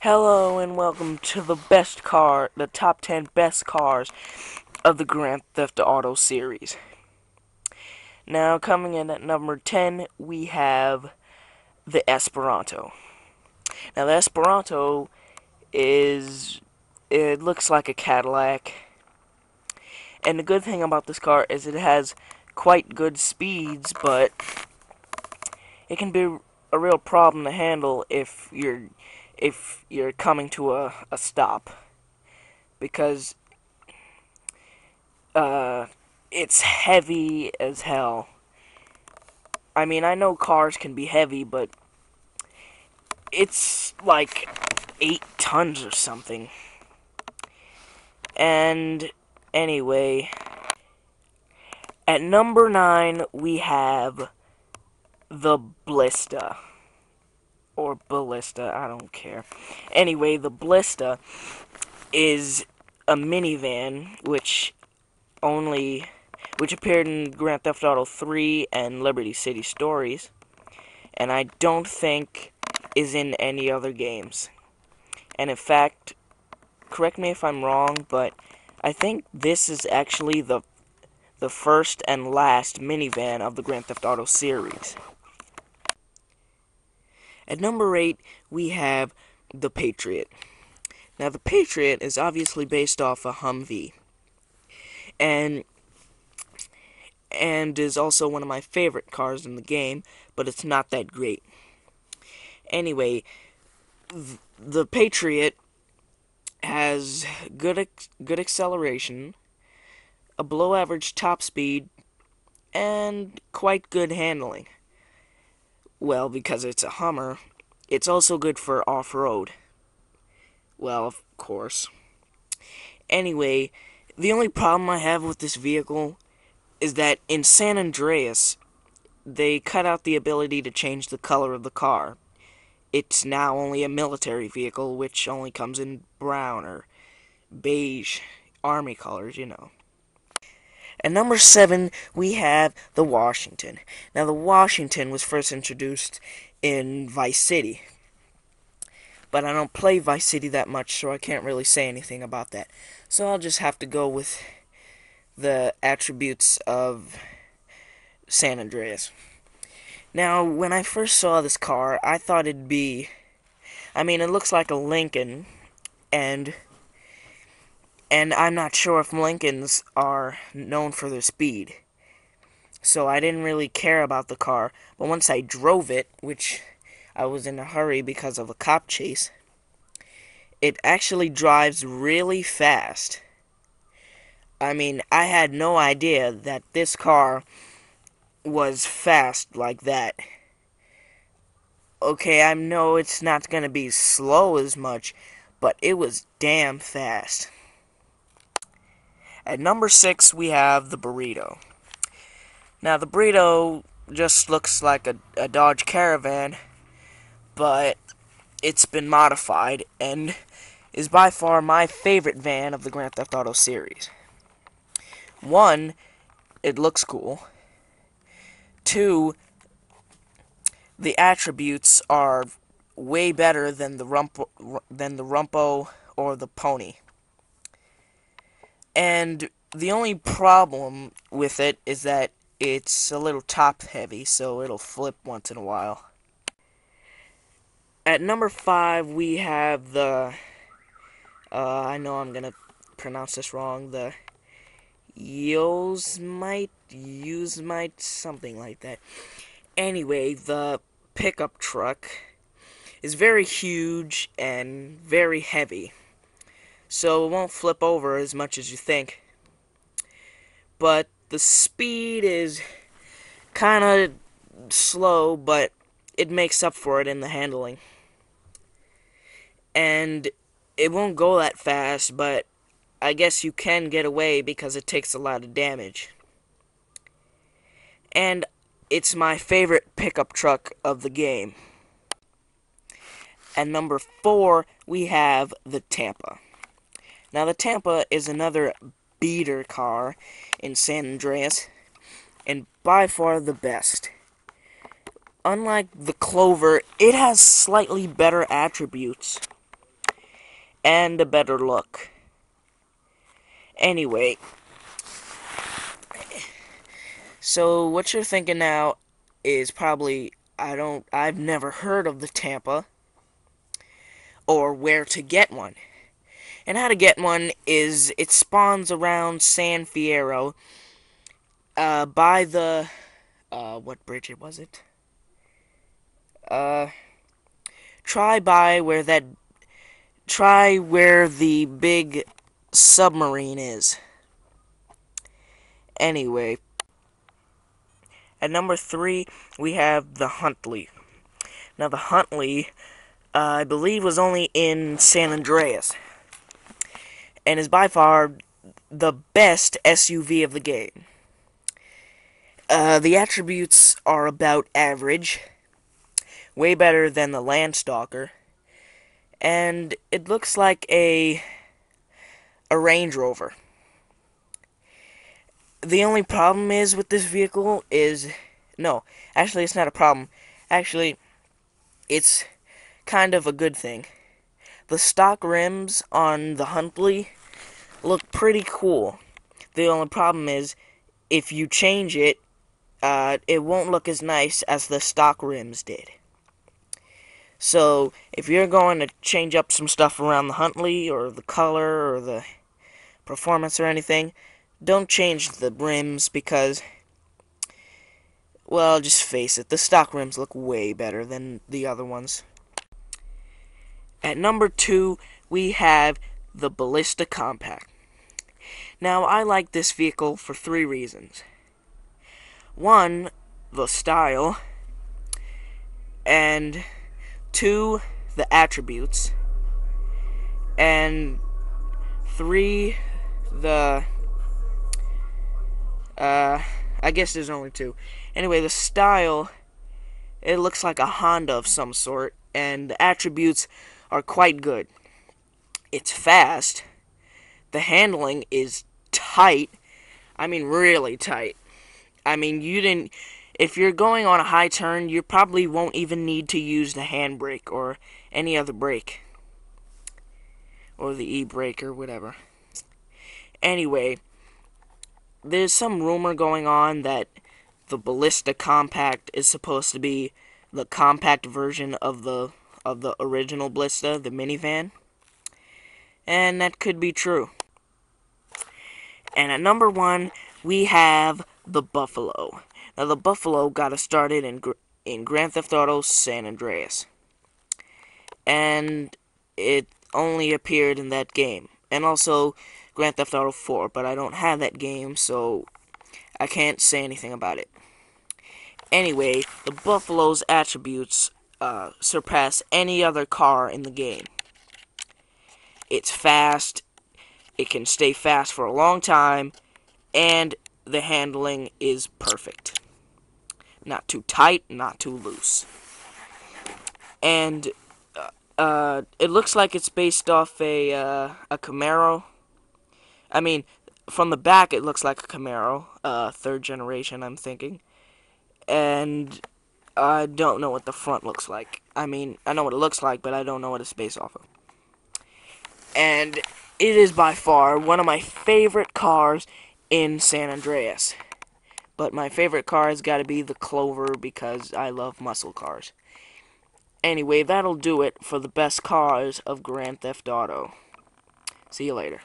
Hello and welcome to the best car, the top 10 best cars of the Grand Theft Auto series. Now, coming in at number 10, we have the Esperanto. Now, the Esperanto is, it looks like a Cadillac. And the good thing about this car is it has quite good speeds, but it can be a real problem to handle if you're if you're coming to a, a stop because uh, it's heavy as hell. I mean, I know cars can be heavy, but it's like 8 tons or something. And anyway, at number 9 we have the Blista or ballista, I don't care. Anyway, the ballista is a minivan which only which appeared in Grand Theft Auto 3 and Liberty City Stories and I don't think is in any other games. And in fact, correct me if I'm wrong, but I think this is actually the the first and last minivan of the Grand Theft Auto series. At number 8, we have the Patriot. Now, the Patriot is obviously based off a Humvee. And and is also one of my favorite cars in the game, but it's not that great. Anyway, the Patriot has good good acceleration, a below average top speed, and quite good handling. Well, because it's a Hummer, it's also good for off-road. Well, of course. Anyway, the only problem I have with this vehicle is that in San Andreas, they cut out the ability to change the color of the car. It's now only a military vehicle, which only comes in brown or beige, army colors, you know. At number seven, we have the Washington. Now, the Washington was first introduced in Vice City. But I don't play Vice City that much, so I can't really say anything about that. So I'll just have to go with the attributes of San Andreas. Now, when I first saw this car, I thought it'd be. I mean, it looks like a Lincoln, and and I'm not sure if Lincolns are known for their speed. So I didn't really care about the car, but once I drove it, which I was in a hurry because of a cop chase, it actually drives really fast. I mean, I had no idea that this car was fast like that. Okay, I know it's not going to be slow as much, but it was damn fast. At number six, we have the burrito. Now, the burrito just looks like a, a Dodge Caravan, but it's been modified and is by far my favorite van of the Grand Theft Auto series. One, it looks cool. Two, the attributes are way better than the Rumpo, than the Rumpo or the Pony. And the only problem with it is that it's a little top heavy, so it'll flip once in a while. At number five, we have the. Uh, I know I'm gonna pronounce this wrong. The Yosemite, Yosemite, something like that. Anyway, the pickup truck is very huge and very heavy so it won't flip over as much as you think. But the speed is kind of slow, but it makes up for it in the handling. And it won't go that fast, but I guess you can get away because it takes a lot of damage. And it's my favorite pickup truck of the game. And number four, we have the Tampa. Now, the Tampa is another beater car in San Andreas, and by far the best. Unlike the Clover, it has slightly better attributes. and a better look. Anyway, so what you're thinking now is probably I don't I've never heard of the Tampa or where to get one. And how to get one is it spawns around San Fierro uh, by the uh, what bridge was it? Uh, try by where that try where the big submarine is. Anyway, at number three, we have the Huntley. Now, the Huntley, uh, I believe, was only in San Andreas, and is by far the best SUV of the game. Uh, the attributes are about average, way better than the Landstalker, and it looks like a a Range Rover. The only problem is with this vehicle is no, actually it's not a problem. Actually, it's kind of a good thing. The stock rims on the Huntley look pretty cool. The only problem is if you change it, uh, it won't look as nice as the stock rims did. So, if you're going to change up some stuff around the Huntley, or the color, or the performance, or anything, don't change the rims because, well, just face it, the stock rims look way better than the other ones. At number two, we have the Ballista Compact. Now, I like this vehicle for three reasons. One, the style, and two, the attributes, and three, the uh, I guess there's only two. Anyway, the style, it looks like a Honda of some sort, and the attributes are quite good. It's fast. The handling is tight. I mean, really tight. I mean, you didn't. If you're going on a high turn, you probably won't even need to use the handbrake or any other brake. Or the e brake or whatever. Anyway, there's some rumor going on that the Ballista Compact is supposed to be the compact version of the of the original Ballista, the minivan. And that could be true. And at number one, we have the Buffalo. Now, the Buffalo got us started in in Grand Theft Auto San Andreas, and it only appeared in that game, and also Grand Theft Auto 4, but I don't have that game, so I can't say anything about it. Anyway, the Buffalo's attributes uh, surpass any other car in the game. It's fast, it can stay fast for a long time, and the handling is perfect. Not too tight, not too loose. And uh, uh, it looks like it's based off a uh, a Camaro I mean, from the back it looks like a Camaro, uh, third generation, I'm thinking. And I don't know what the front looks like. I mean, I know what it looks like, but I don't know what it's based off of. And it is by far one of my favorite cars in San Andreas. But my favorite car has got to be the Clover because I love muscle cars. Anyway, that'll do it for the best cars of Grand Theft Auto. See you later.